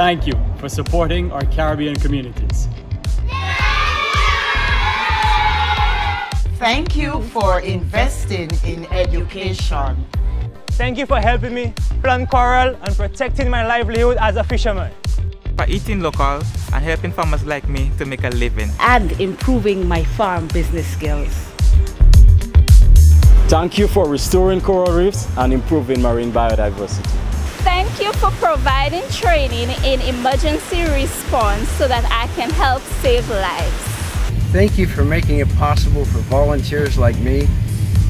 Thank you for supporting our Caribbean communities. Thank you for investing in education. Thank you for helping me plant coral and protecting my livelihood as a fisherman. For eating local and helping farmers like me to make a living. And improving my farm business skills. Thank you for restoring coral reefs and improving marine biodiversity. Thank you for providing training in emergency response so that I can help save lives. Thank you for making it possible for volunteers like me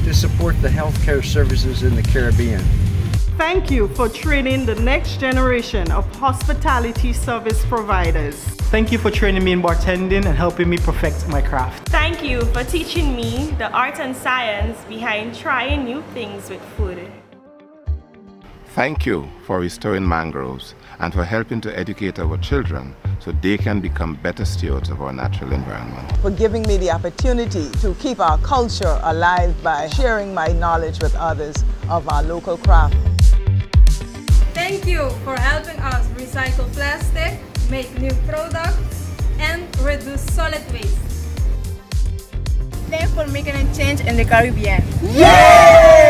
to support the healthcare services in the Caribbean. Thank you for training the next generation of hospitality service providers. Thank you for training me in bartending and helping me perfect my craft. Thank you for teaching me the art and science behind trying new things with food. Thank you for restoring mangroves and for helping to educate our children so they can become better stewards of our natural environment. For giving me the opportunity to keep our culture alive by sharing my knowledge with others of our local craft. Thank you for helping us recycle plastic, make new products, and reduce solid waste. Thanks for making a change in the Caribbean. Yay!